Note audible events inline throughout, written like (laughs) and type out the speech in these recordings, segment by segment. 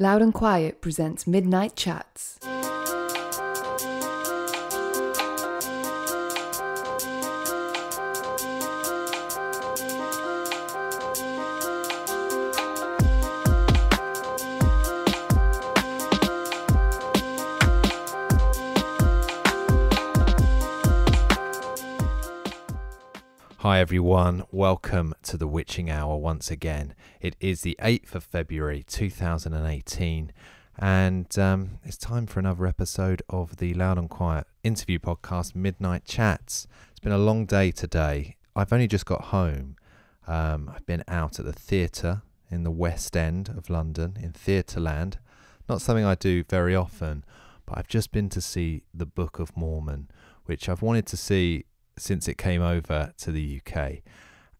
Loud and Quiet presents Midnight Chats. Hi everyone, welcome to the Witching Hour once again. It is the 8th of February 2018, and um, it's time for another episode of the Loud and Quiet interview podcast, Midnight Chats. It's been a long day today. I've only just got home. Um, I've been out at the theatre in the West End of London, in Theatreland. Not something I do very often, but I've just been to see The Book of Mormon, which I've wanted to see since it came over to the UK.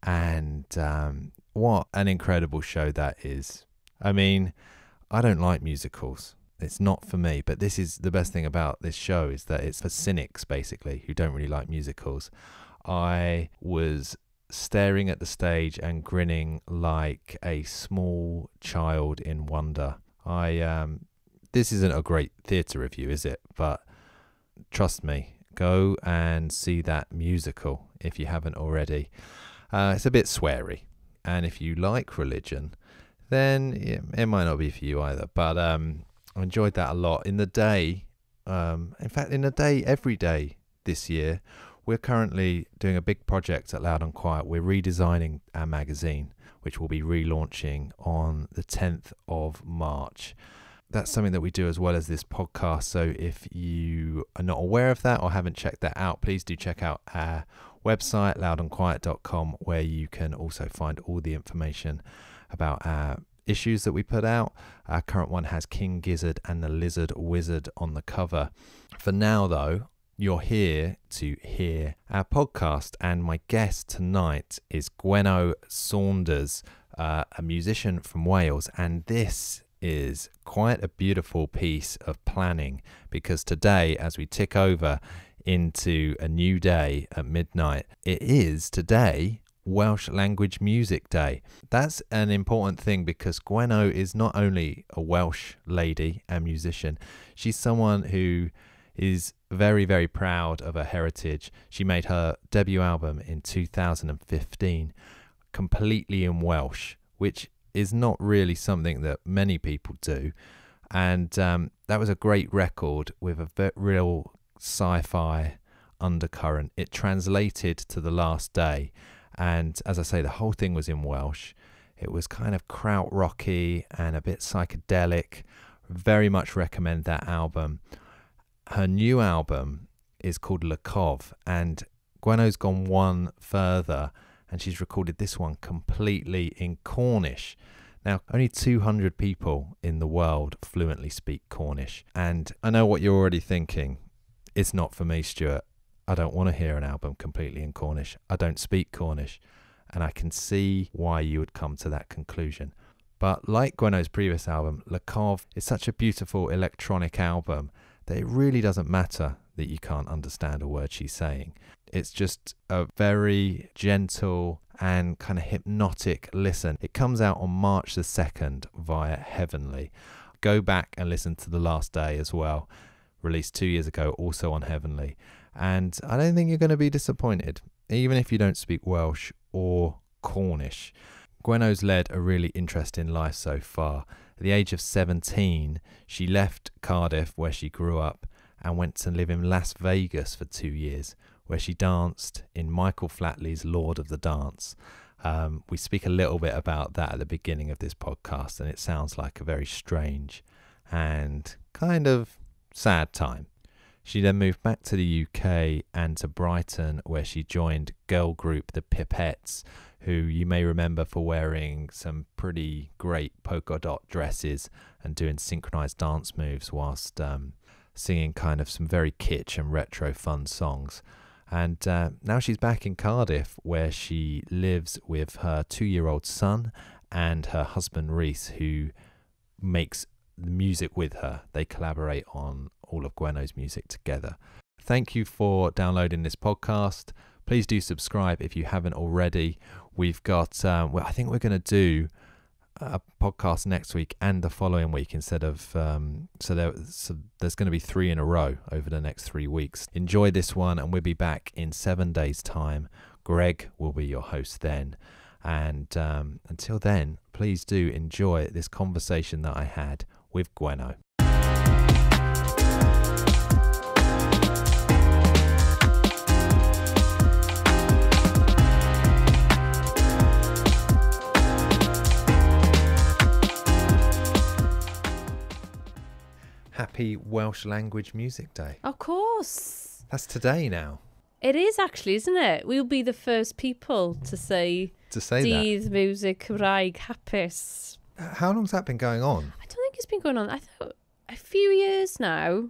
And um, what an incredible show that is. I mean, I don't like musicals. It's not for me, but this is the best thing about this show is that it's for cynics basically who don't really like musicals. I was staring at the stage and grinning like a small child in wonder. I um this isn't a great theatre review, is it? But trust me, go and see that musical if you haven't already. Uh, it's a bit sweary, and if you like religion, then it, it might not be for you either. But um, I enjoyed that a lot. In the day, um, in fact, in the day, every day this year, we're currently doing a big project at Loud and Quiet. We're redesigning our magazine, which will be relaunching on the 10th of March that's something that we do as well as this podcast. So if you are not aware of that or haven't checked that out, please do check out our website, loudandquiet.com, where you can also find all the information about our issues that we put out. Our current one has King Gizzard and the Lizard Wizard on the cover. For now, though, you're here to hear our podcast, and my guest tonight is Gwenno Saunders, uh, a musician from Wales, and this is quite a beautiful piece of planning because today, as we tick over into a new day at midnight, it is today Welsh Language Music Day. That's an important thing because Gwenno is not only a Welsh lady and musician, she's someone who is very, very proud of her heritage. She made her debut album in 2015 completely in Welsh, which is not really something that many people do. And um, that was a great record with a real sci fi undercurrent. It translated to the last day. And as I say, the whole thing was in Welsh. It was kind of krautrocky and a bit psychedelic. Very much recommend that album. Her new album is called Le Kov, and Gwenno's gone one further and she's recorded this one completely in Cornish. Now, only 200 people in the world fluently speak Cornish, and I know what you're already thinking. It's not for me, Stuart. I don't want to hear an album completely in Cornish. I don't speak Cornish, and I can see why you would come to that conclusion. But like Gwenno's previous album, Le Kov is such a beautiful electronic album that it really doesn't matter that you can't understand a word she's saying. It's just a very gentle and kind of hypnotic listen. It comes out on March the 2nd via Heavenly. Go back and listen to The Last Day as well, released two years ago, also on Heavenly. And I don't think you're going to be disappointed, even if you don't speak Welsh or Cornish. Gwenno's led a really interesting life so far. At the age of 17, she left Cardiff, where she grew up, and went to live in Las Vegas for two years, where she danced in Michael Flatley's Lord of the Dance. Um, we speak a little bit about that at the beginning of this podcast, and it sounds like a very strange and kind of sad time. She then moved back to the UK and to Brighton, where she joined girl group The Pipettes, who you may remember for wearing some pretty great polka dot dresses and doing synchronized dance moves whilst um, singing kind of some very kitsch and retro fun songs. And uh, now she's back in Cardiff, where she lives with her two year old son and her husband Rhys, who makes music with her. They collaborate on all of Gwenno's music together. Thank you for downloading this podcast. Please do subscribe if you haven't already. We've got, um, well, I think we're going to do a podcast next week and the following week instead of um, so there so there's going to be three in a row over the next three weeks. Enjoy this one, and we'll be back in seven days' time. Greg will be your host then, and um, until then, please do enjoy this conversation that I had with Gwenno. Happy Welsh Language Miwsig Day. Of course. That's today now. It is actually, isn't it? We'll be the first people to say To say Dydd Music Cymraeg hapus. that. How long's that been going on? I don't think it's been going on. I thought a few years now.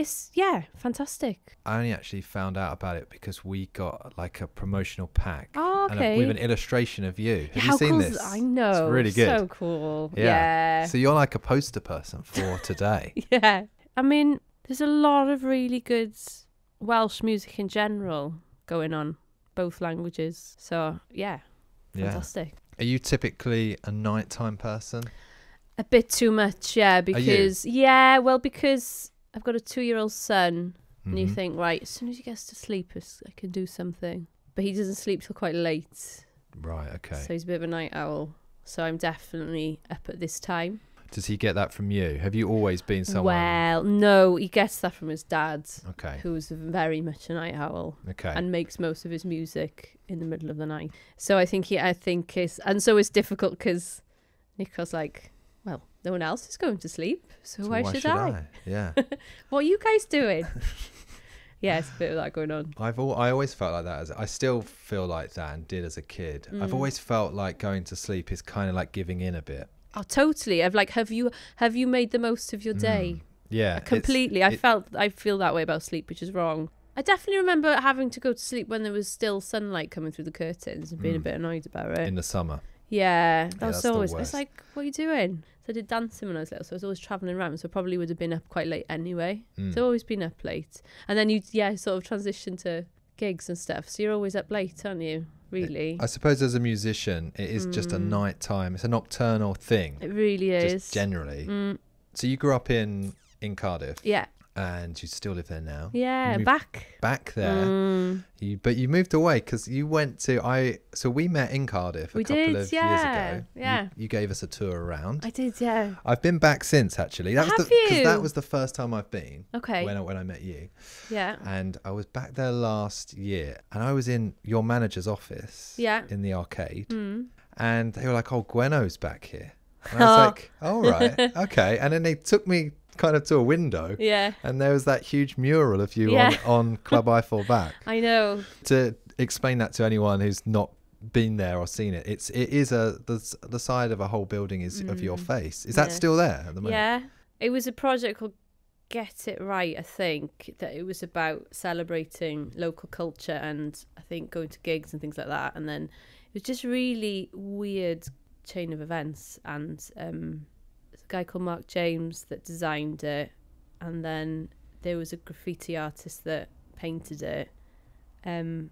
It's yeah, fantastic. I only actually found out about it because we got like a promotional pack Oh, and a- okay. with an illustration of you. Have How you seen cool this? I know. It's really good. So cool. Yeah. Yeah. So you're like a poster person for (laughs) today. Yeah. I mean, there's a lot of really good Welsh music in general going on, both languages. So yeah, yeah. fantastic. Are you typically a nighttime person? A bit too much, yeah, because yeah, well, because I've got a two-year-old son, and you Mhm. think, right, as soon as he gets to sleep, it's- I can do something. But he doesn't sleep till quite late, Right. Okay. so he's a bit of a night owl. So I'm definitely up at this time. Does he get that from you? Have you always been someone? Well, no, he gets that from his dad, Okay. who's very much a night owl. Okay. and makes most of his music in the middle of the night. So I think he, I think is, and so it's difficult because Nico's like, no one else is going to sleep, so, So why, should, I? Yeah. (laughs) What are you guys doing? (laughs) yeah, it's a bit of that going on. I've al- I always felt like that as I still feel like that and did as a kid. I've Mm. always felt like going to sleep is kind of like giving in a bit. Oh, totally. I've like, have you have you made the most of your day? Mm. Yeah. Completely. I it- felt I feel that way about sleep, which is wrong. I definitely remember having to go to sleep when there was still sunlight coming through the curtains and being a Mm. bit annoyed about it. in the summer. Yeah, that that's was always. It's like, what are you doing? I did dancing when I was little, so I was always traveling around. So I probably would have been up quite late anyway. Mm. So I've always been up late, and then you, yeah, sort of transition to gigs and stuff. So you're always up late, aren't you? Really, I suppose as a musician, it is just a Mm. nighttime. It's a nocturnal thing, it really is. just generally. Mm, So you grew up in in Cardiff, yeah, and you still live there now. yeah, back. Back there, Mm, you, but you moved away because you went to I. So we met in Cardiff a We couple did, of yeah, years ago. Yeah. You, gave us a tour around. I did, yeah. I've been back since actually. That was Have the, 'cause that was the first time I've been Okay, when I, when I met you. yeah, and I was back there last year, and I was in your manager's office, Yeah. in the arcade, mm. and they were like, "Oh, Gwenno's back here," and I was (laughs) like, "All right, okay," and then they took me kind of to a window, yeah. and there was that huge mural of you Yeah. on, on (laughs) Clwb Ifor Bach. I know. To explain that to anyone who's not been there or seen it, it's it is a the the side of a whole building is of your Mm. face. Is that Yeah. still there at the moment? Yeah, it was a project called Get It Right. I think that it was about celebrating local culture and I think going to gigs and things like that. And then it was just really weird chain of events. And um, guy called Mark James that designed it, and then there was a graffiti artist that painted it. Um,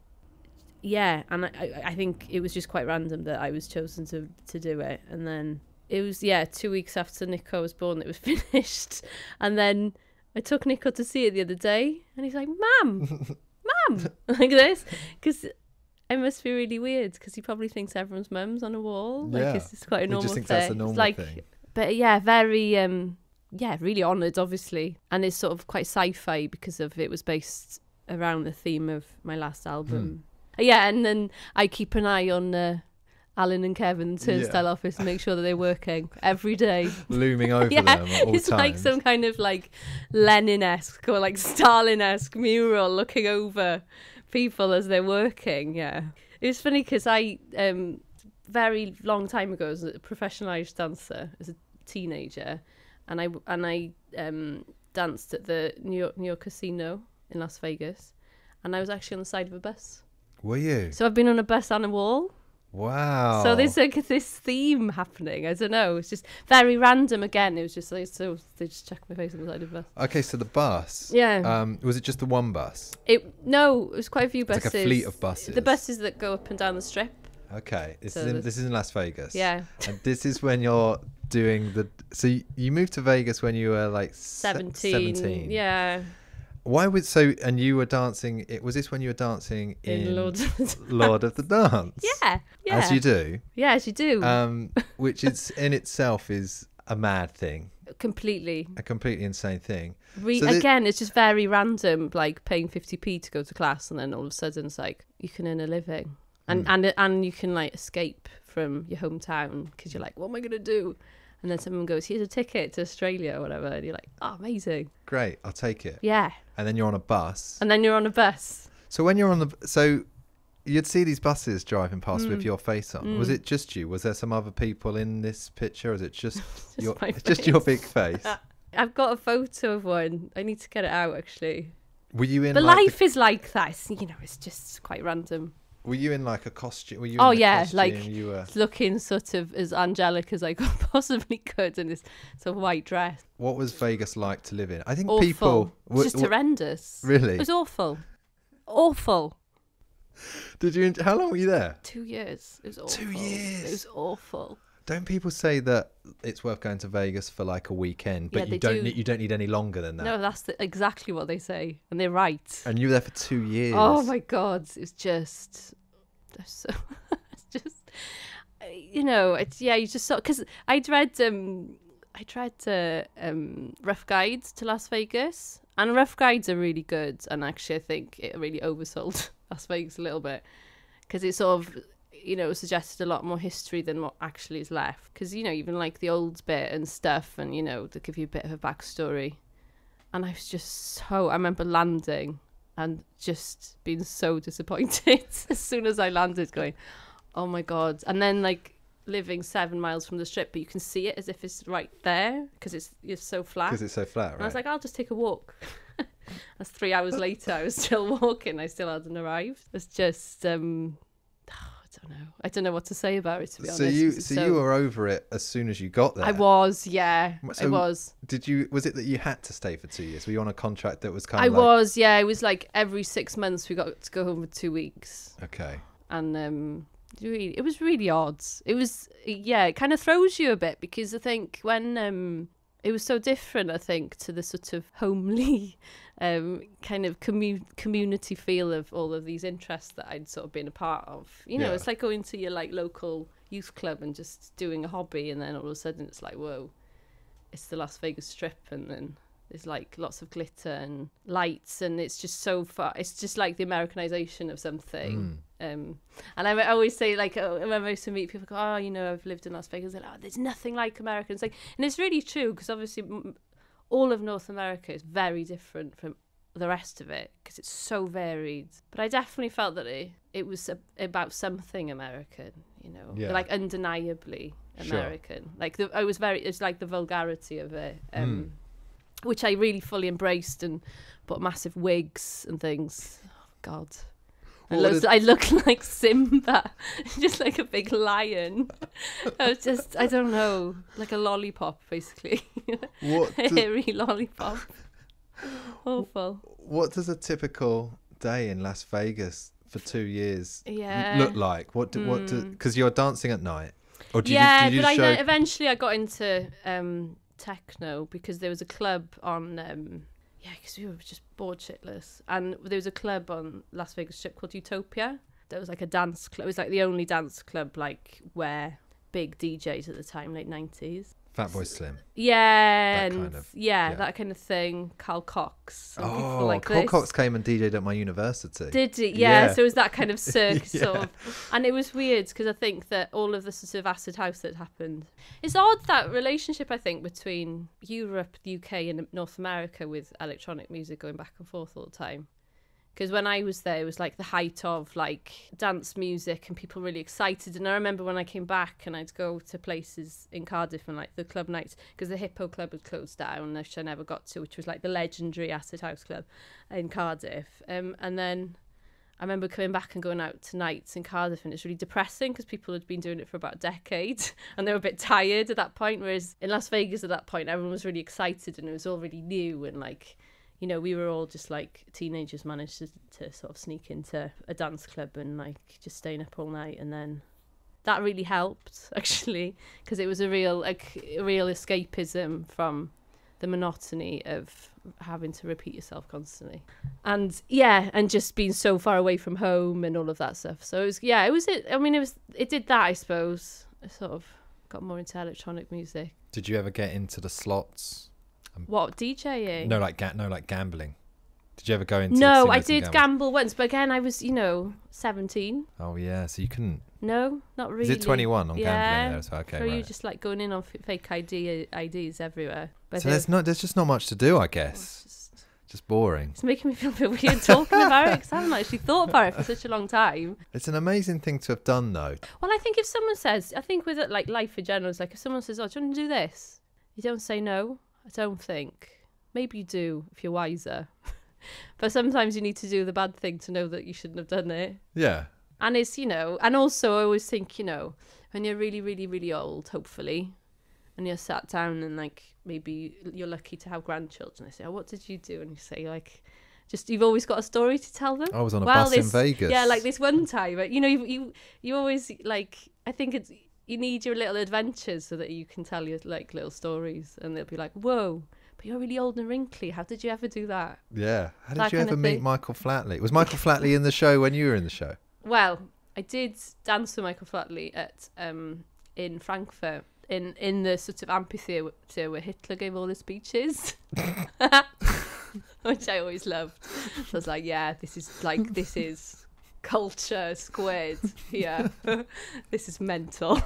yeah, and I, I- think it was just quite random that I was chosen to to do it, and then it was yeah two weeks after Nico was born it was (laughs) finished, and then I took Nico to see it the other day, and he's like, "Mum, mum," (laughs) like this, because it must be really weird because he probably thinks everyone's mum's on a wall, like Yeah. it's just quite a normal thing. that's a It's normal like, thing. But yeah, very um yeah, really honoured obviously, and it's sort of quite sci-fi because of it was based around the theme of my last album. Hmm. Yeah, and then I keep an eye on uh, Alan and Kevin, turnstile Yeah. office, and make sure that they're working every day. (laughs) Looming over (laughs) yeah, them it's times. like some kind of like Lenin-esque or like Stalin-esque mural looking over people as they're working. Yeah, it was funny because I um very long time ago was a professional Irish dancer as a teenager, and I and I um danced at the New York New York Casino in Las Vegas, and I was actually on the side of a bus. Were you? So I've been on a bus and a wall. Wow. So there's like this theme happening. I don't know. It's just very random. Again, it was just like so they just checked my face on the side of the bus. Okay, so the bus. Yeah. Um, was it just the one bus? It no, it was quite a few It's buses. like a fleet of buses. The buses that go up and down the strip. Okay, this So is in, this is in Las Vegas. Yeah, and this is when you're doing the. So you, moved to Vegas when you were like 17. Seventeen. Yeah, Why would so? And you were dancing. It was this when you were dancing in, in Lord. (laughs) Lord of the Dance. yeah, yeah. As you do, Yeah, as you do. um, (laughs) which is in itself is a mad thing, Completely. a completely insane thing. Re- So the- again, it's just very random, like paying 50p to go to class, and then all of a sudden it's like you can earn a living, and Hmm. and and you can like escape from your hometown because you're like, what am I gonna do? And then someone goes, here's a ticket to Australia or whatever, and you're like, oh, amazing, Great, I'll take it. yeah. And then you're on a bus. And then you're on a bus. So when you're on the so you'd see these buses driving past with Mm. your face on. Was Mm. it just you? Was there some other people in this picture? Or is it just, (laughs) Just your (laughs) just your big face? (laughs) I've got a photo of one. I need to get it out actually. Were you in But like life is like that. It's, you know, it's just quite random. Were you in like a costume? Were you Oh, in yeah, costume? like- you were Looking sort of as angelic as I could (laughs) possibly could in this sort of white dress. what was Vegas like to live in? I think Awful. people It's just horrendous. really It was awful. Awful. did you how long were you there? Two years. It was awful. Two years? It was awful. Don't people say that it's worth going to Vegas for like a weekend, but Yeah, you they don't do. need you don't need any longer than that. No, that's the, exactly what they say, and they're right. And you were there for two years. Oh my god, it's just, (laughs) so, it's just, you know, it's yeah, you just saw because I'd read um, I'd read uh, um, Rough Guides to Las Vegas, and Rough Guides are really good, and actually I think it really oversold (laughs) Las Vegas a little bit because it sort of you know suggested a lot more history than what actually is left because you know even like the old bit and stuff and you know to give you a bit of a backstory. And I was just so I remember landing and just being so disappointed (laughs) as soon as I landed, going, "Oh my god!" And then like living seven miles from the strip, but you can see it as if it's right there because it's it's so flat. because it's so flat, right? And I was like, "I'll just take a walk." (laughs) That's three hours later. I was still (laughs) walking. I still hadn't arrived. It's just um, don't know. I don't know what to say about it to be so honest. you it's so, you were over it as soon as you got there. I was, yeah. I was. Did you? Was it that you had to stay for two years? Were you on a contract that was kind I of like was, yeah. It was like every six months we got to go home for two weeks. okay? and um it was really odd it was yeah it kind of throws you a bit because i think when um it was so different i think to the sort of homely (laughs) um kind of commu- community feel of all of these interests that i'd sort of been a part of you know Yeah. it's like going to your like local youth club and just doing a hobby and then all of a sudden it's like whoa it's the las vegas strip and then there's like lots of glitter and lights and it's just so far it's just like the americanization of something Mm. Um, and I always say, like, uh, when I used to meet people, go, oh, you know, I've lived in Las Vegas, and oh, there's nothing like America. It's like, and it's really true because obviously all of North America is very different from the rest of it because it's so varied. But I definitely felt that it it was a, about something American, you know, Yeah. like undeniably Sure. American. Like the, I was very, it's like the vulgarity of it. Um, Mm. Which I really fully embraced and bought massive wigs and things. Oh, God. I What looked, did- I looked (laughs) like Simba, (laughs) just like a big lion. I was just, I don't know, like a lollipop, basically. (laughs) What a do- hairy lollipop. Awful. what does a typical day in Las Vegas for two years Yeah. look like? What do, what Mm. because you're dancing at night, or do yeah, you, do you but I show? then, eventually I got into um, techno because there was a club on. Um, yeah, because we were just bored shitless, and there was a club on Las Vegas Strip called Utopia. That was like a dance club. It was like the only dance club like where big DJs at the time, late nineties. Fatboy Slim. Yeah, That kind of- yeah, yeah. that kind of thing. Carl Cox. Oh, like Cole this. Cox came and DJ'd at my university. Did it? Yeah, Yeah. So it was that kind of (laughs) circus Yeah. sort of, and it was weird because I think that all of the sort of acid house that happened. It's odd that relationship I think between Europe, the UK, and North America with electronic music going back and forth all the time. Because when I was there, it was like the height of like dance music and people really excited. And I remember when I came back and I'd go to places in Cardiff and like the club nights because the Hippo Club had closed down, which I never got to, which was like the legendary Acid House Club in Cardiff. Um, and then I remember coming back and going out to nights in Cardiff, and it's really depressing because people had been doing it for about a decade (laughs) and they were a bit tired at that point. Whereas in Las Vegas at that point, everyone was really excited and it was all really new and like, you know, we were all just like teenagers managed to, to sort of sneak into a dance club and like just staying up all night. And then that really helped (laughs) actually because it was a real like a real escapism from the monotony of having to repeat yourself constantly. And yeah and just being so far away from home and all of that stuff. So it was yeah it was it i mean it was it did that i suppose. I sort of got more into electronic music. Did you ever get into the slots? What djing No, like ga- no, like gambling. Did you ever go into? no i did gamble? gamble once but again i was you know 17 Oh yeah, so you couldn't. no not really Is it 21 on Yeah. gambling there? So okay, so you right. just like going in on fake ID uh, IDs everywhere. But So there's not. There's just not much to do, I guess. it's, Just boring. it's making me feel a bit weird talking about it because I haven't actually thought about it for such a long time. It's an amazing thing to have done, though. Well, I think if someone says, I think with it, like life in general, it's like if someone says, "Oh, do you want to do this?" You don't say no. I don't think. Maybe you do if you're wiser. (laughs) but sometimes you need to do the bad thing to know that you shouldn't have done it. Yeah. And it's, you know, and also I always think, you know, when you're really, really, really old, hopefully, and you're sat down and like maybe you're lucky to have grandchildren, they say, oh, what did you do? And you say, like, just you've always got a story to tell them. I was on a Well, bus in Vegas. Yeah, like this one time, you know, you you, you always like. I think it's you need your little adventures so that you can tell your like little stories, and they'll be like, "Whoa, but you're really old and wrinkly. How did you ever do that?" Yeah. How did That you ever meet thing. Michael Flatley? Was Michael Flatley in the show when you were in the show? Well, I did dance with Michael Flatley at um in Frankfurt in in the sort of amphitheatre where Hitler gave all his speeches. (laughs) (laughs) Which I always loved. So I was like, yeah, this is like this is culture squared here. (laughs) this is mental.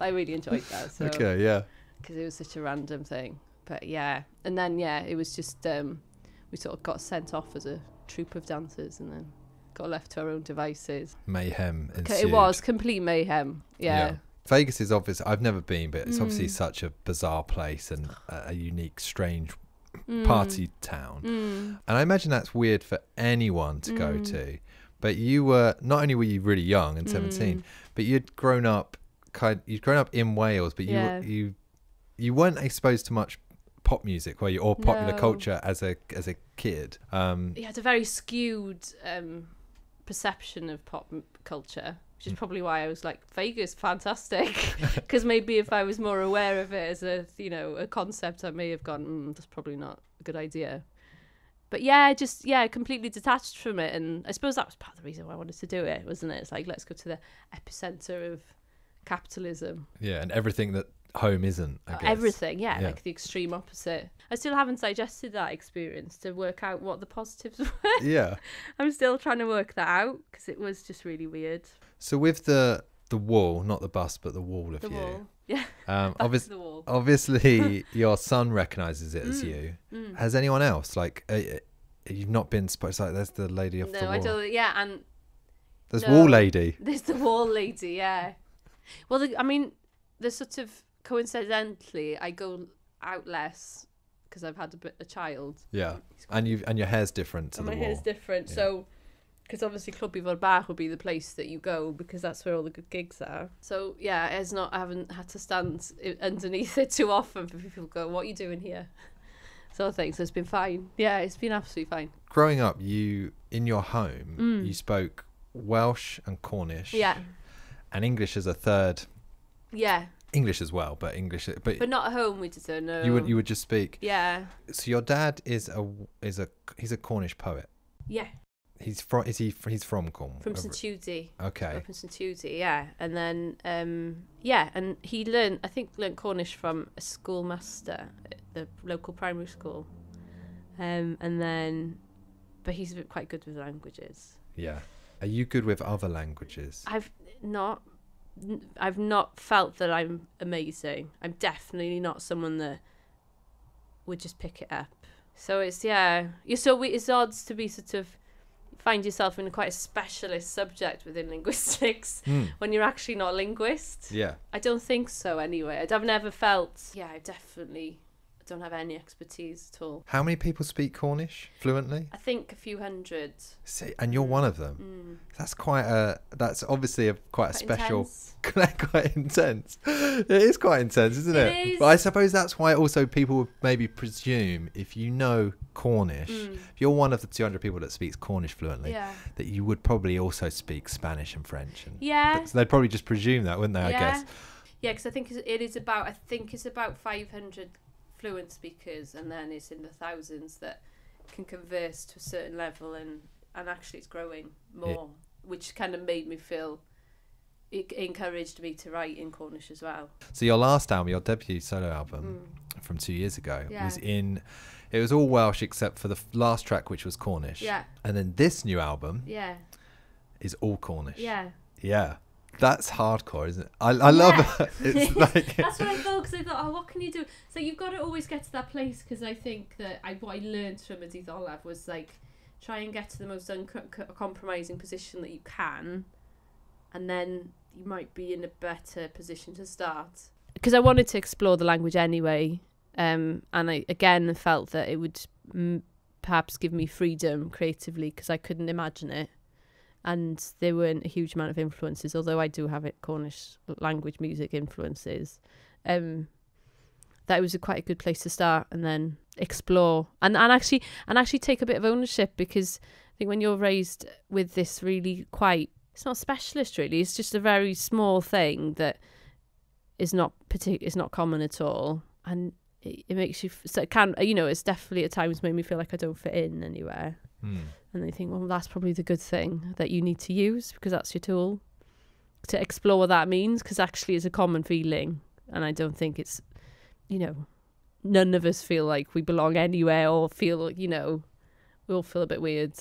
I really enjoyed that. So Okay. Yeah. because it was such a random thing. But yeah, and then yeah, it was just um, we sort of got sent off as a troupe of dancers, and then got left to our own devices. Mayhem ensued. It was complete mayhem. Yeah. Vegas is obvious. I've never been, but it's obviously Mm. such a bizarre place and (sighs) a, a unique, strange Mm. party town. Mm. And I imagine that's weird for anyone to go Mm. to. But you were not only were you really young and seventeen, Mm. but you'd grown up kind. You'd grown up in Wales, but you Yeah. you you weren't exposed to much pop music, were you, or popular No. culture as a as a kid? Um, had a very skewed um, perception of pop culture, which is Mm. probably why I was like, Vegas, fantastic. (laughs) (laughs) Because maybe if I was more aware of it as a, you know, a concept, I may have gone, mm, that's probably not a good idea. But yeah, just yeah, completely detached from it, and I suppose that was part of the reason why I wanted to do it, wasn't it? It's like let's go to the epicenter of capitalism, yeah, and everything that home isn't. I guess. everything, yeah, Yeah. like the extreme opposite. I still haven't digested that experience to work out what the positives (laughs) were. Yeah. (laughs) I'm still trying to work that out because it was just really weird. So with the the wall, not the bus, but the wall of The you. wall, yeah, (laughs) Um, to the wall. obviously, (laughs) your son recognizes it as Mm, you. Mm. Has anyone else like? Uh, uh, you've not been supposed like there's the lady off the wall. No. I don't. Yeah, and There's no. wall lady. (laughs) there's the wall lady. Yeah. Well, the, I mean, the sort of coincidentally, I go out less because I've had a bit a child. Yeah, and you and your hair's different to and my wall. hair's different. Yeah. So, because obviously Club Bach would be the place that you go because that's where all the good gigs are. So yeah, it's not. I haven't had to stand underneath it too often for people to go, "What are you doing here?" (laughs) Sort of thing. So it's been fine. Yeah, it's been absolutely fine. Growing up, you in your home, Mm. you spoke Welsh and Cornish. Yeah, and English as a third. yeah, English as well, but English. But, but not at home. We did no. you would you would just speak. Yeah, So your dad is a is a he's a Cornish poet. yeah. He's from is he he's from Cornwall. From St Tudy. Okay. Up in St Tudy, yeah. And then, um, yeah, and he learned, I think, learned Cornish from a schoolmaster at the local primary school. Um, and then, but he's quite good with languages. Yeah. Are you good with other languages? I've not, I've not felt that I'm amazing. I'm definitely not someone that would just pick it up. So it's yeah, so we- it's odds to be sort of find yourself in quite a specialist subject within (laughs) linguistics Mm. when you're actually not a linguist. Yeah. I don't think so anyway. I've never felt, yeah, I definitely don't have any expertise at all. How many people speak Cornish fluently? I think a few hundred. See, and you're one of them. Mm. That's quite a. That's obviously a quite a special. intense. (laughs) quite intense. It is quite intense, isn't it? It is. But I suppose that's why also people would maybe presume if you know Cornish, Mm. if you're one of the 200 people that speaks Cornish fluently, Yeah. that you would probably also speak Spanish and French. And Yeah. so they'd probably just presume that, wouldn't they? I guess. Yeah, because I think it is about. I think it's about five hundred fluent speakers, and then it's in the thousands that can converse to a certain level, and and actually it's growing more, which kind of made me feel. It encouraged me to write in Cornish as well. So your last album, your debut solo album Mm. from two years ago, Yeah. was in. It was all Welsh except for the last track, which was Cornish. Yeah, And then this new album yeah, is all Cornish. yeah. Yeah. That's hardcore, isn't it? I, I love Yeah. it. (laughs) It's like That's what I thought because I thought, oh, what can you do? So you've got to always get to that place because I think that I what I learned from Y Dydd Olaf was like try and get to the most uncompromising position that you can, and then you might be in a better position to start. Because I wanted to explore the language anyway, um, and I again felt that it would perhaps give me freedom creatively because I couldn't imagine it. And there weren't a huge amount of influences, although I do have it Cornish language music influences. Um, that was a quite a good place to start, and then explore and and actually and actually take a bit of ownership because I think when you're raised with this really quite it's not specialist really it's just a very small thing that is not partic- is not common at all and it, it makes you so it can you know it's definitely at times made me feel like I don't fit in anywhere Hmm. And they think, well, that's probably the good thing that you need to use because that's your tool to explore what that means because actually it's a common feeling. And I don't think it's, you know, none of us feel like we belong anywhere or feel, you know, we all feel a bit weird.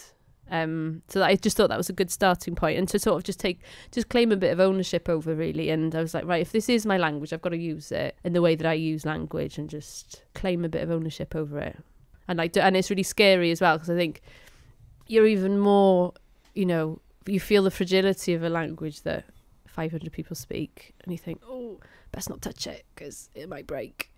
Um, so I just thought that was a good starting point and to sort of just take, just claim a bit of ownership over really. And I was like, right, if this is my language, I've got to use it in the way that I use language and just claim a bit of ownership over it. And like, and it's really scary as well because I think you're even more, you know, you feel the fragility of a language that 500 people speak, and you think, oh, best not touch it because it might break.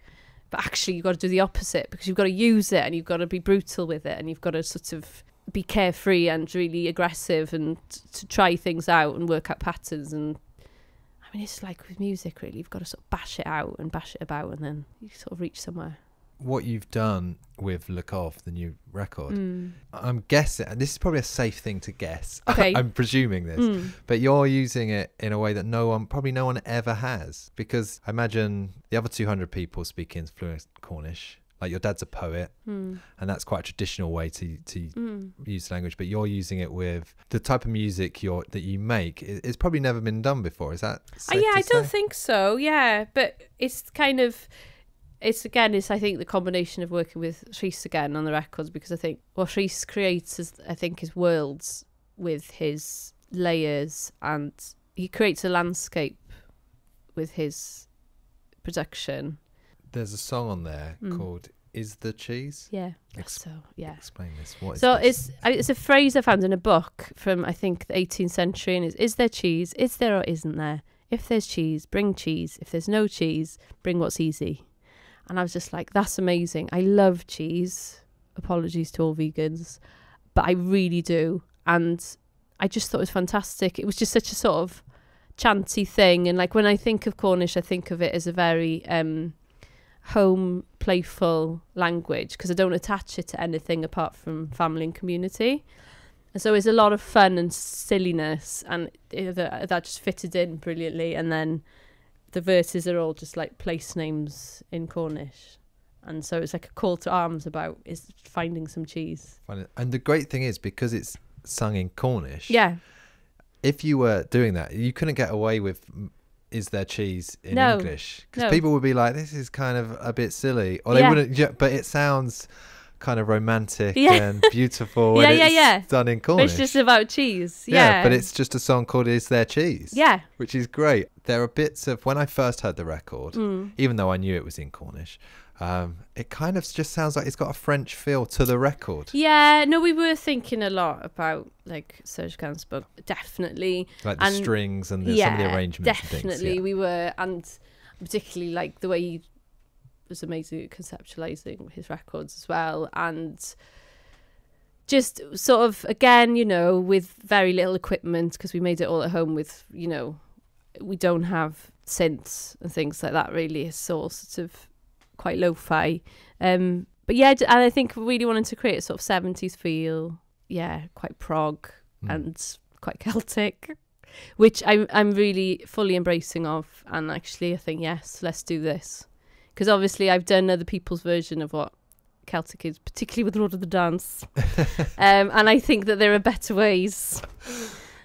But actually, you've got to do the opposite because you've got to use it and you've got to be brutal with it and you've got to sort of be carefree and really aggressive and to try things out and work out patterns. And I mean, it's like with music, really, you've got to sort of bash it out and bash it about and then you sort of reach somewhere. What you've done with Le Kov, the new record, Mm. I'm guessing, and this is probably a safe thing to guess. (laughs) Okay. I'm presuming this, Mm. but you're using it in a way that no one, probably no one ever has. Because I imagine the other 200 people speaking fluent Cornish. Like your dad's a poet, Mm. and that's quite a traditional way to to Mm. use language. But you're using it with the type of music you're that you make. it- It's probably never been done before. Is that? Uh, yeah, to I don't think so. Yeah, but it's kind of it's again it's I think the combination of working with Rhys again on the records because I think what Rhys creates is I think his worlds with his layers and he creates a landscape with his production. There's a song on there Mm. called "Is the Cheese." Yeah. Ex- so yeah. Explain this. What is So this? it's it's a phrase I found in a book from I think the 18th century, and is is there cheese? Is there or isn't there? If there's cheese, bring cheese. If there's no cheese, bring what's easy. And I was just like, that's amazing. I love cheese. Apologies to all vegans, but I really do. And I just thought it was fantastic. It was just such a sort of chanty thing. And like when I think of Cornish, I think of it as a very um, home, playful language because I don't attach it to anything apart from family and community. And so it's a lot of fun and silliness, and that just fitted in brilliantly. And then the verses are all just like place names in Cornish. And so it's like a call to arms about is finding some cheese. And the great thing is because it's sung in Cornish. Yeah, If you were doing that, you couldn't get away with "Is there cheese" in No, English because no. people would be like, "This is kind of a bit silly," or they Yeah. wouldn't. Yeah, but it sounds kind of romantic Yeah. and beautiful (laughs) Yeah, yeah, it's yeah. done in but Cornish. it's just about cheese. yeah, Yeah, but it's just a song called "Is There Cheese?" yeah, which is great. There are bits of when I first heard the record, mm. even though I knew it was in Cornish, um, it kind of just sounds like it's got a French feel to the record, yeah. No, we were thinking a lot about like Serge Gainsbourg, definitely. like the And- strings and the, some of the arrangements. Definitely, and things, yeah. we were, and particularly like the way he was amazing at conceptualizing his records as well, and just sort of again, you know, with very little equipment because we made it all at home with, you know, we don't have synths and things like that. Really, it's all sort of quite lo-fi. Um, but yeah, and I think we really wanted to create a sort of seventies feel. Yeah, quite prog Mm. and quite Celtic, which I'm I'm really fully embracing of. And actually, I think yes, let's do this because obviously I've done other people's version of what Celtic is, particularly with Lord of the Dance, (laughs) um, and I think that there are better ways.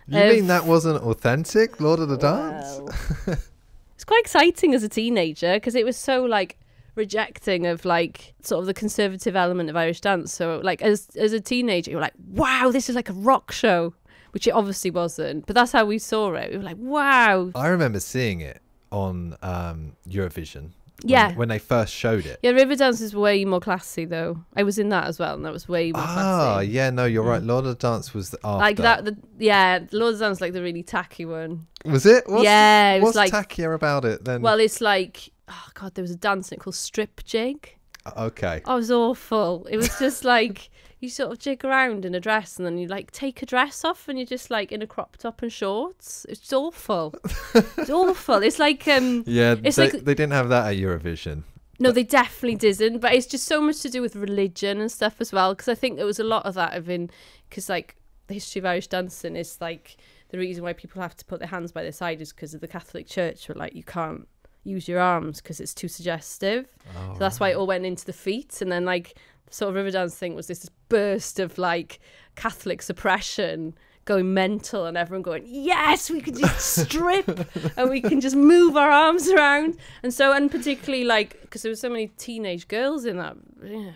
You mean that wasn't authentic, Lord of the Dance? Well, (laughs) it's quite exciting as a teenager because it was so like rejecting of like sort of the conservative element of Irish dance. So like as as a teenager, you were like, wow, this is like a rock show, which it obviously wasn't. But that's how we saw it. We were like, wow, I remember seeing it on um, Eurovision. When- Yeah. When they first showed it. yeah. Riverdance is way more classy though. I was in that as well, and that was way more Ah, classy. yeah, no, you're right. Mm. Lord of the Dance was the after. Like that, the, yeah. Lord of the Dance like the really tacky one. Was it? What's, yeah, it was What's like. tackier about it then? well, it's like oh god, there was a dance in it called strip jig. okay. I was awful. It was just (laughs) like you sort of jig around in a dress and then you like take a dress off and you're just like in a crop top and shorts. It's awful. it's (laughs) awful. It's like um Yeah, It's they, like- they didn't have that at Eurovision. no, they definitely didn't. But it's just so much to do with religion and stuff as well. Because I think there was a lot of that of in because like the history of Irish dancing is like the reason why people have to put their hands by their side is because of the Catholic Church. Where like you can't use your arms because it's too suggestive. Oh, So that's why it all went into the feet. And then, like, the sort of river dance thing was this burst of, like, Catholic suppression going mental and everyone going, yes, we can just strip (laughs) and we can just move our arms around. And so, and particularly, like, because there were so many teenage girls in that. Yeah.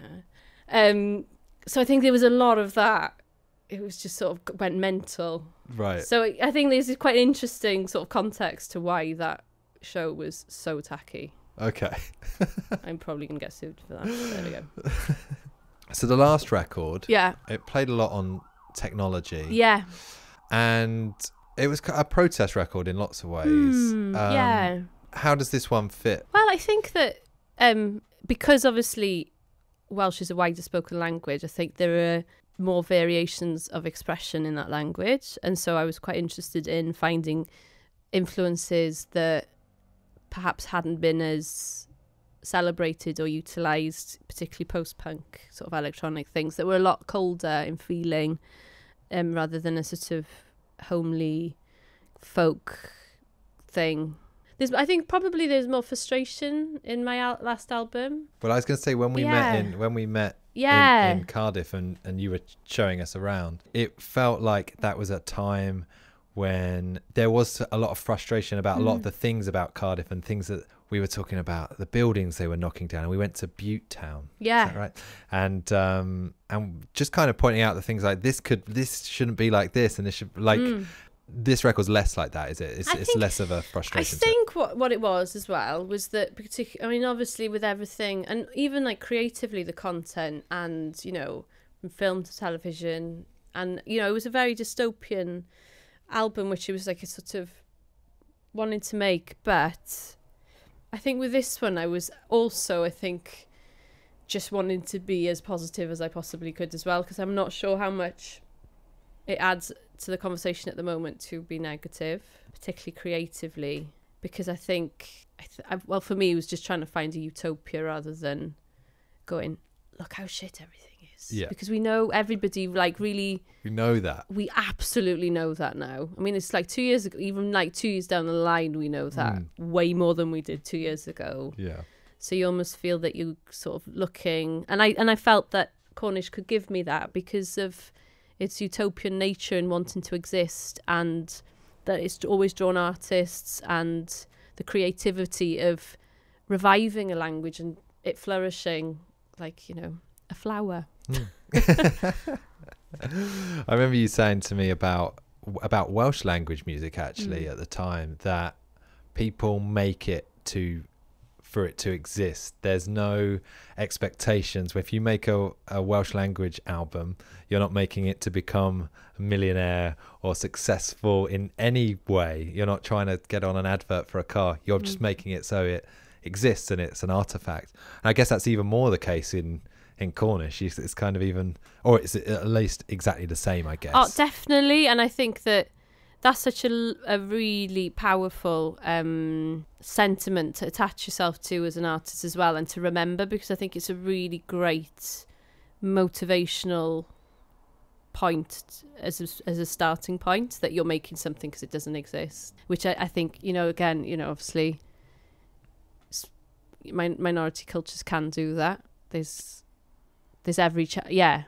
Um, so I think there was a lot of that. It was just sort of went mental. right. So I think this is quite an interesting sort of context to why that show was so tacky. Okay. (laughs) I'm probably going to get sued for that. There we go. (laughs) So the last record, Yeah. it played a lot on technology. Yeah. And it was a protest record in lots of ways. Hmm, Um, yeah. How does this one fit? Well, I think that um, because obviously Welsh is a wider spoken language, I think there are more variations of expression in that language. And so I was quite interested in finding influences that perhaps hadn't been as celebrated or utilized, particularly post punk sort of electronic things that were a lot colder in feeling um, rather than a sort of homely folk thing. There's, I think probably there's more frustration in my al- last album. Well, I was going to say when we Yeah. met in when we met Yeah, in, in Cardiff and, and you were showing us around, it felt like that was a time when there was a lot of frustration about a lot of Mm. the things about Cardiff and things that we were talking about, the buildings they were knocking down. And we went to Butetown. Yeah, right? And um and just kind of pointing out the things like this could this shouldn't be like this and this should like Mm. this record's less like that, is it? It's, it's think- less of a frustration. I think what what it was as well was that particular. I mean, obviously with everything and even like creatively the content and you know from film to television and you know it was a very dystopian album which it was like a sort of wanting to make, but I think with this one I was also I think just wanting to be as positive as I possibly could as well because I'm not sure how much it adds to the conversation at the moment to be negative, particularly creatively, because I think, I th- I, well, for me, it was just trying to find a utopia rather than going, look how shit everything is. Yeah. Because we know everybody, like, really, We know that. we absolutely know that now. I mean, it's like two years ago, even like two years down the line, we know that Mm. way more than we did two years ago. Yeah. So you almost feel that you're sort of looking, and I and I felt that Cornish could give me that because of its utopian nature and wanting to exist, and that it's always drawn artists and the creativity of reviving a language and it flourishing like you know a flower. (laughs) I remember you saying to me about about Welsh language music actually Mm. at the time that people make it to for it to exist. There's no expectations. If you make a, a Welsh language album, you're not making it to become a millionaire or successful in any way. You're not trying to get on an advert for a car. You're just Mm. making it so it exists and it's an artifact. And I guess that's even more the case in in Cornish. It's, kind of even, or it's at least exactly the same, I guess. Oh, definitely. And I think that that's such a, a really powerful um, sentiment to attach yourself to as an artist as well and to remember because I think it's a really great motivational point as a, as a starting point that you're making something because it doesn't exist which I, I think you know again you know obviously minority cultures can do that there's there's every ch- yeah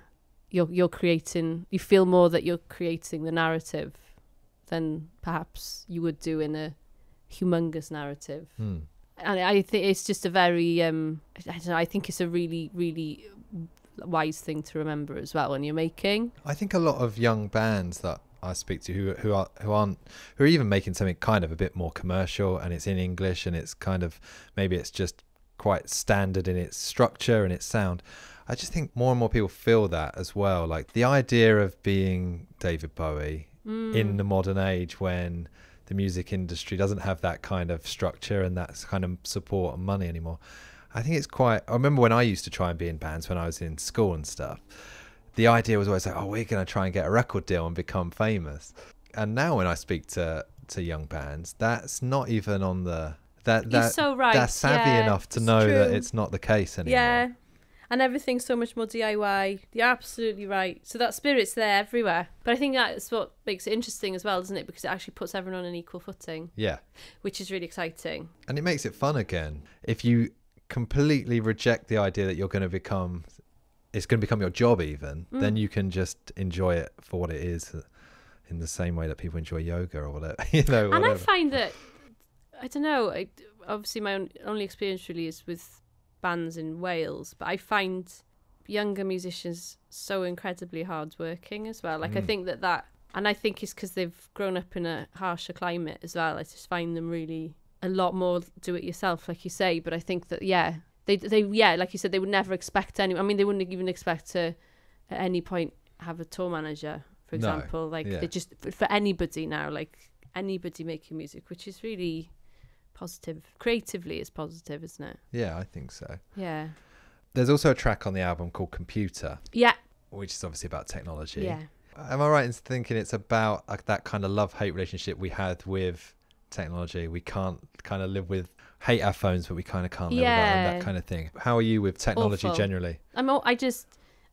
you're you're creating you feel more that you're creating the narrative than perhaps you would do in a humongous narrative Hmm. and I think it's just a very um I don't know I think it's a really really wise thing to remember as well when you're making I think a lot of young bands that I speak to who who are who aren't who are even making something kind of a bit more commercial and it's in English and it's kind of maybe it's just quite standard in its structure and its sound. I just think more and more people feel that as well. Like the idea of being David Bowie Mm. in the modern age when the music industry doesn't have that kind of structure and that kind of support and money anymore. I think it's quite. I remember when I used to try and be in bands when I was in school and stuff. The idea was always like, "Oh, we're going to try and get a record deal and become famous." And now, when I speak to to young bands, that's not even on the that that so right. they're savvy yeah, enough to know that it's not the case anymore. Yeah. And everything's so much more DIY. You're absolutely right. So that spirit's there everywhere. But I think that's what makes it interesting as well, doesn't it? Because it actually puts everyone on an equal footing, yeah. which is really exciting. and it makes it fun again. If you completely reject the idea that you're going to become, it's going to become your job, even Mm. then you can just enjoy it for what it is, in the same way that people enjoy yoga or whatever. (laughs) you know, And I find that, I don't know, I, obviously my own, only experience really is with bands in Wales, but I find younger musicians so incredibly hardworking as well. Like, I Mm. think that that, and I think it's because they've grown up in a harsher climate as well. I just find them really a lot more do it yourself, like you say. But I think that, yeah, they, they, yeah, like you said, they would never expect any, I mean, they wouldn't even expect to at any point have a tour manager, for No, example. Like, yeah. they just, for anybody now, like, anybody making music, which is really positive. Creatively, it's positive, isn't it? yeah, I think so. Yeah. There's also a track on the album called Computer, Yeah. which is obviously about technology. Yeah. Am I right in thinking it's about uh, that kind of love hate relationship we had with technology? We can't kind of live with hate our phones, but we kind of can't live without them, that kind of thing. How are you with technology Awful. generally? I'm. All, I just.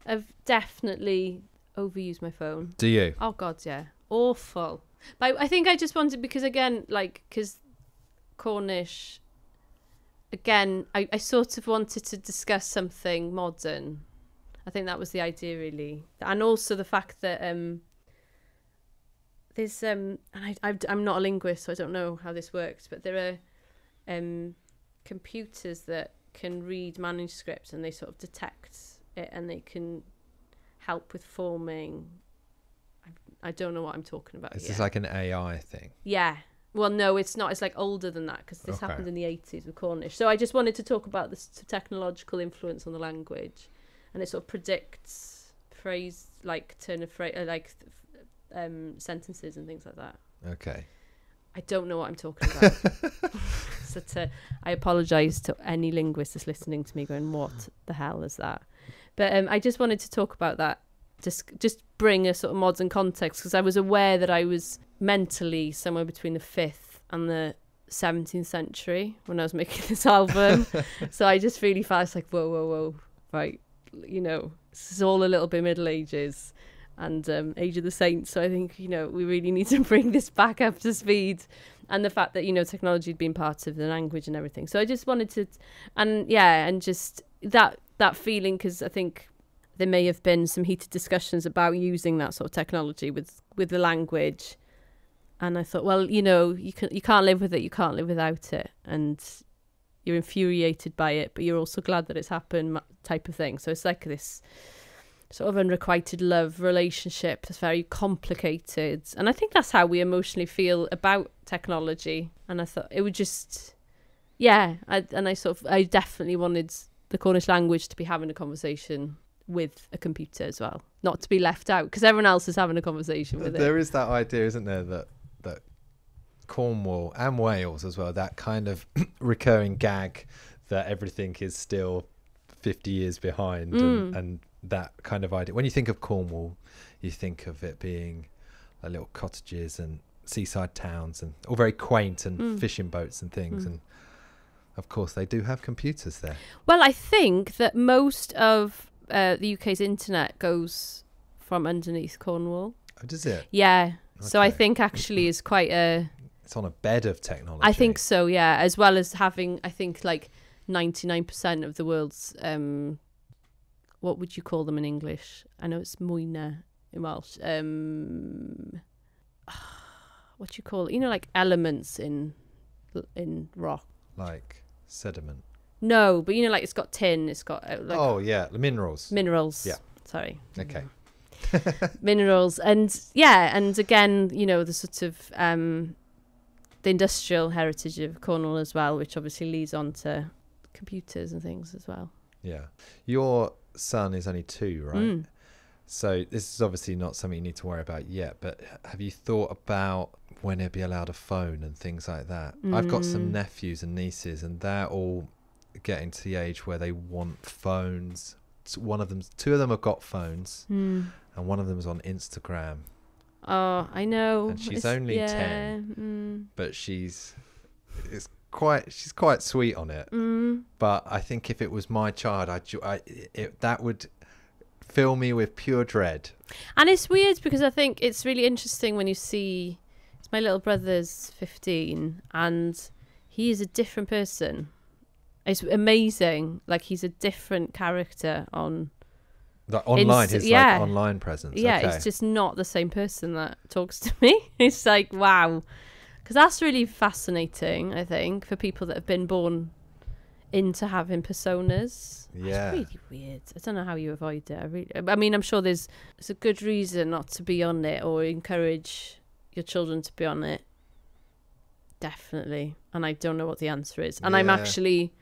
I've definitely overused my phone. Do you? Oh God, yeah, awful. But I, I think I just wanted because again, like, because Cornish. Again, I, I sort of wanted to discuss something modern. I think that was the idea, really, and also the fact that um. There's um, and I, I I'm not a linguist, so I don't know how this works, but there are um, computers that can read manuscripts and they sort of detect it and they can help with forming. I, I don't know what I'm talking about. Is yet. this like an AI thing? Yeah. Well, no, it's not. It's like older than that because this Okay. happened in the 80s with Cornish. So I just wanted to talk about this technological influence on the language, and it sort of predicts phrase like turn of phrase, uh, like um, sentences and things like that. Okay. I don't know what I'm talking about. (laughs) so to, I apologise to any linguist that's listening to me, going, "What the hell is that?" But um, I just wanted to talk about that, just just bring a sort of modern context because I was aware that I was mentally somewhere between the fifth and the 17th century when I was (laughs) making this album. (laughs) so I just really felt it's like, whoa, whoa, whoa, right, you know, this is all a little bit Middle Ages and um, Age of the Saints. So I think you know we really need to (laughs) bring this back up to speed, and the fact that you know technology had been part of the language and everything. So I just wanted to, and yeah, and just that that feeling because I think there may have been some heated discussions about using that sort of technology with with the language, and I thought, well, you know, you can you can't live with it, you can't live without it, and you're infuriated by it, but you're also glad that it's happened, type of thing. So it's like this sort of unrequited love relationship that's very complicated. And I think that's how we emotionally feel about technology. And I thought it would just, yeah. I, and I sort of, I definitely wanted the Cornish language to be having a conversation with a computer as well, not to be left out because everyone else is having a conversation with it. There is that idea, isn't there, that that Cornwall and Wales as well. That kind of (clears throat) recurring gag that everything is still 50 years behind and, Mm. and that kind of idea. When you think of Cornwall, you think of it being like little cottages and seaside towns and all very quaint and Mm. fishing boats and things. Mm. And of course, they do have computers there. Well, I think that most of uh, the UK's internet goes from underneath Cornwall. Oh, does it? Yeah. So I think actually is quite a. It's on a bed of technology. I think so. Yeah, as well as having, I think like ninety nine percent of the world's um, what would you call them in English? I know it's mwynau in Welsh. Um, (sighs) what do you call it? You know, like elements in in rock. like sediment. No, but you know, like it's got tin. It's got uh, like oh yeah, the minerals. minerals. Yeah. Sorry. okay. (laughs) minerals and yeah and again you know the sort of um the industrial heritage of cornwall as well which obviously leads on to computers and things as well Yeah. Your son is only two, right? Mm. So this is obviously not something you need to worry about yet, but have you thought about when he'll be allowed a phone and things like that? I've got some Mm. nephews and nieces and they're all getting to the age where they want phones. One of them, two of them have got phones Hmm. and one of them is on Instagram, oh i know And she's It's- only yeah, 10. mm, but she's it's quite she's quite sweet on it. mm. But I think if it was my child, I, I it, that would fill me with pure dread. and it's weird because i think it's really interesting when you see my little brother's 15 and he is a different person it's amazing like he's a different character on Like online, Inst- his yeah. like online presence. Yeah, okay. it's just not the same person that talks (laughs) to me. It's like, wow. Because that's really fascinating, I think, for people that have been born into having personas. yeah. It's really weird. I don't know how you avoid it. I, really, I mean, I'm sure there's, there's a good reason not to be on it or encourage your children to be on it. Definitely. And I don't know what the answer is. And I'm actually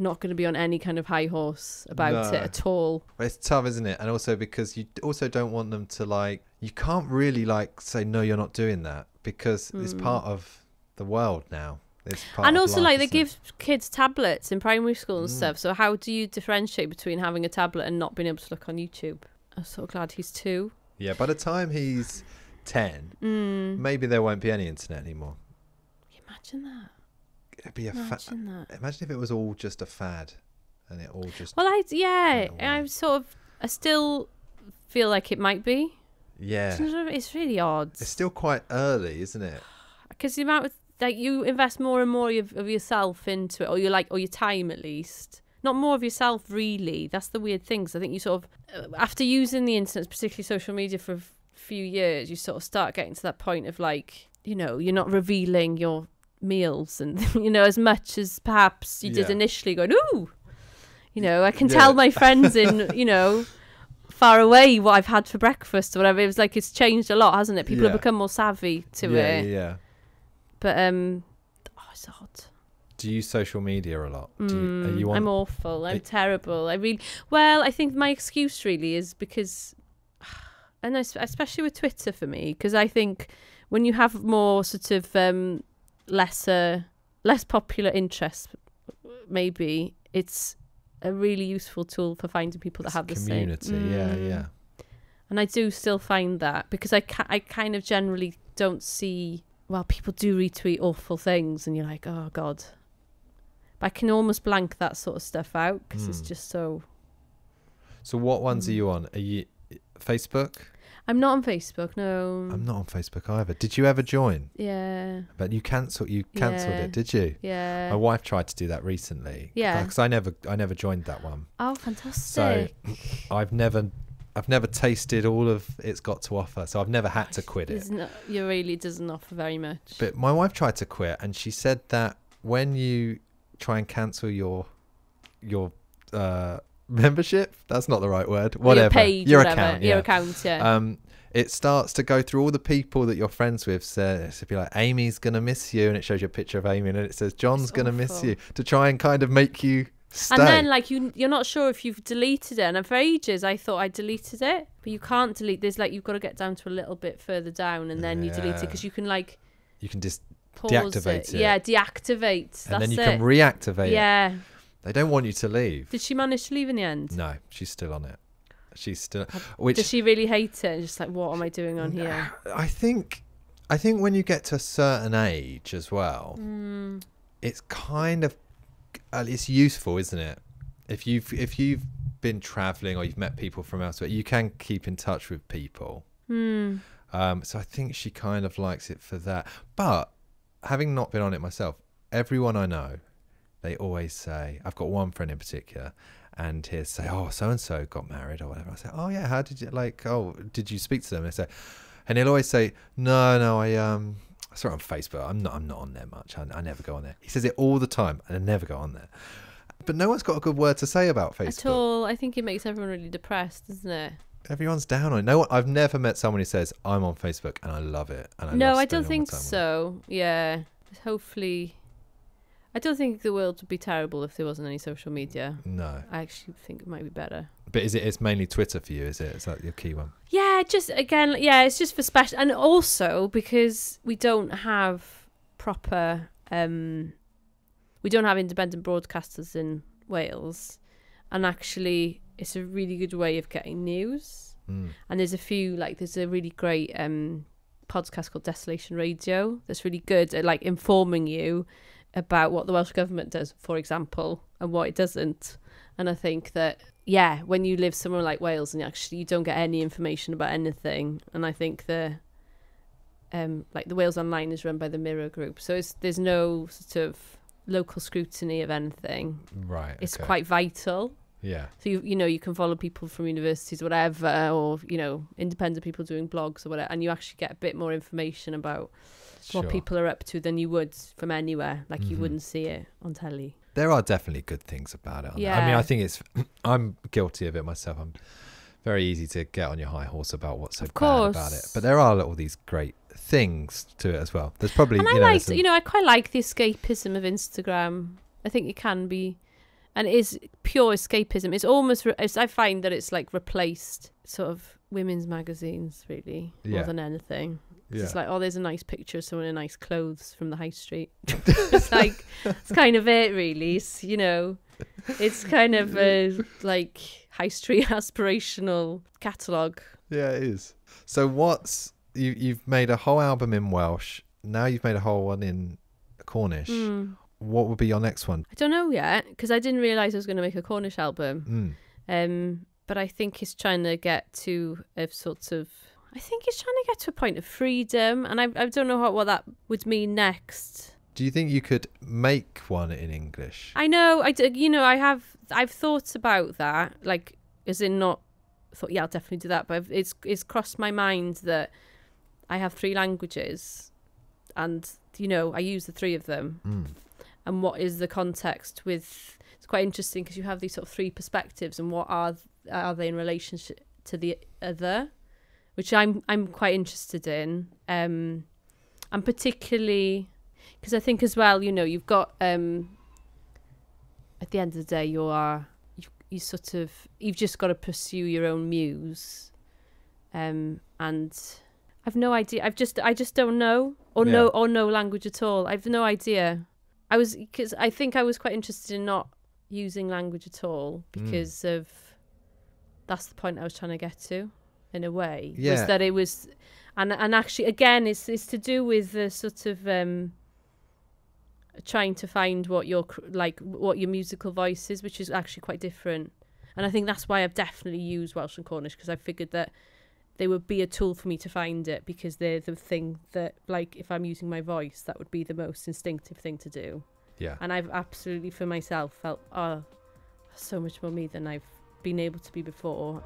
not going to be on any kind of high horse about No. it at all. It's tough, isn't it? And also because you also don't want them to like you can't really like say no, you're not doing that because it's Mm. part of the world now. It's part and also life, like they it? give kids tablets in primary school and Mm. stuff so how do you differentiate between having a tablet and not being able to look on youtube i'm so glad he's two Yeah, by the time he's ten, mm. maybe there won't be any internet anymore. imagine that It'd be a fa- imagine that. imagine if it was all just a fad and it all just well i yeah i'm sort of i still feel like it might be. Yeah. it's really odd. It's still quite early, isn't it? (sighs) because the amount of like you invest more and more of, of yourself into it or you like or your time at least. Not more of yourself really. That's the weird thing 'cause i think you sort of uh, after using the internet particularly social media for a few years you sort of start getting to that point of like you know you're not revealing your meals and (laughs) you know as much as perhaps you did Yeah. initially going ooh you know i can Yeah. tell my (laughs) friends in you know far away what i've had for breakfast or whatever it was like it's changed a lot hasn't it people Yeah. have become more savvy to it yeah, yeah. but um, oh, it's odd. Do you use social media a lot? Do you, are Mm, you on? I'm awful. I'm terrible. I really well. I think my excuse really is because, (sighs) and especially with Twitter for me, because I think when you have more sort of um, lesser, less popular interests, maybe it's a really useful tool for finding people that have the community? same. Yeah, Mm. yeah. And I do still find that because I ca- I kind of generally don't see well people do retweet awful things and you're like oh god. But I can almost blank that sort of stuff out because it's Mm. just so. So what ones are Mm. you on? Are you Facebook? I'm not on Facebook. No. I'm not on Facebook either. Did you ever join? Yeah. But you cancelled. You cancelled Yeah. it, did you? Yeah. My wife tried to do that recently. Yeah. Because I never, I never joined that one. oh, fantastic. So I've never, I've never tasted all of it's got to offer. So I've never had to quit it. Not, you really doesn't offer very much. But my wife tried to quit, and she said that when you try and cancel your, your uh, membership, that's not the right word. Whatever. Your page. your whatever. account. Your yeah. account. Yeah. um, it starts to go through all the people that you're friends with. So it'd be like, Amy's gonna miss you, and it shows you a picture of Amy, and it says John's It's gonna miss you to try and kind of make you stay. And then, like you, you're not sure if you've deleted it. And for ages, I thought I deleted it, but you can't delete. There's like you've got to get down to a little bit further down, and then you delete it because you can like you can just Deactivate it. Yeah, deactivate. That's and then you it. can reactivate it. They don't want you to leave. Did she manage to leave in the end? No, she's still on it. She's still. Does she really hate it? And just like, what am I doing on here? (sighs) I think, I think when you get to a certain age as well, Mm, it's kind of, uh, it's useful, isn't it? If you've if you've been traveling or you've met people from elsewhere, you can keep in touch with people. mm, Um, so I think she kind of likes it for that. But having not been on it myself, everyone I know, they always say, I've got one friend in particular, and he'll say, Oh, so and so got married or whatever. I say, Oh yeah, how did you like oh, did you speak to them? And they say and he'll always say, No, no, I um I saw it on Facebook. I'm not I'm not on there much. I, I never go on there. He says it all the time and I never go on there. But no one's got a good word to say about Facebook at all. I think it makes everyone really depressed, doesn't it? Everyone's down on it. No one, I've never met someone who says I'm on Facebook and I love it. And I no, I don't spending all my think time on it." so. Yeah. Hopefully. I don't think the world would be terrible if there wasn't any social media. No, I actually think it might be better. but is it? It's mainly Twitter for you, is it? Is that your key one? Yeah, just again, yeah, it's just for special, and also because we don't have proper, um, we don't have independent broadcasters in Wales, and actually, it's a really good way of getting news. Mm. And there's a few like there's a really great um podcast called Desolation Radio that's really good at like informing you about what the Welsh government does, for example, and what it doesn't. And I think that yeah, when you live somewhere like Wales and actually you don't get any information about anything, and I think the um like the Wales Online is run by the Mirror Group, so it's there's no sort of local scrutiny of anything. Right. It's okay. quite vital. Yeah. So you you know you can follow people from universities, whatever, or you know independent people doing blogs or whatever, and you actually get a bit more information about Sure. what people are up to than you would from anywhere. Like you Mhm. wouldn't see it on telly. There are definitely good things about it. Yeah. I mean, I think it's. (clears throat) I'm guilty of it myself. I'm very easy to get on your high horse about what's so bad about it. But there are all these great things to it as well. There's probably and you I know, like you know I quite like the escapism of Instagram. I think it can be, and it is pure escapism. It's almost it's, I find that it's like replaced sort of women's magazines really more Yeah. than anything. It's yeah. just like, oh, there's a nice picture of someone in nice clothes from the high street. (laughs) it's like, it's kind of it, really. It's, you know, it's kind of a like high street (laughs) aspirational catalogue. yeah, it is. So what's you? You've made a whole album in Welsh. Now you've made a whole one in Cornish. Mm. What would be your next one? I don't know yet because I didn't realise I was going to make a Cornish album. Mm. Um, but I think he's trying to get to a sort of. I think he's trying to get to a point of freedom, and I I don't know what, what that would mean next. Do you think you could make one in English? I know. I d- you know I have I've thought about that. Like, as in not thought. Yeah, I'll definitely do that. But I've, it's it's crossed my mind that I have three languages, and you know I use the three of them. Mm. And what is the context with? It's quite interesting because you have these sort of three perspectives, and what are are they in relationship to the other? Which I'm I'm quite interested in. Um, and particularly because I think as well, you know, you've got um at the end of the day you are you, you sort of you've just got to pursue your own muse um and i've no idea i've just i just don't know or no or no language at all i've no idea i was because i think i was quite interested in not using language at all Mm. because of that's the point i was trying to get to in a way Yeah. was that it was and and actually again it's it's to do with the sort of um trying to find what your like what your musical voice is, which is actually quite different. And I think that's why I've definitely used Welsh and Cornish because I figured that they would be a tool for me to find it because they're the thing that like if I'm using my voice, that would be the most instinctive thing to do. Yeah. And I've absolutely for myself felt oh so much more me than I've been able to be before.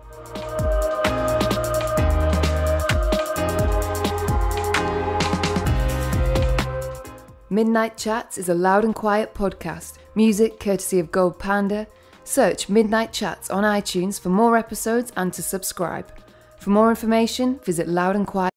Midnight Chats is a loud and quiet podcast. Music courtesy of Gold Panda. Search Midnight Chats on iTunes for more episodes and to subscribe. For more information, visit loudandquiet.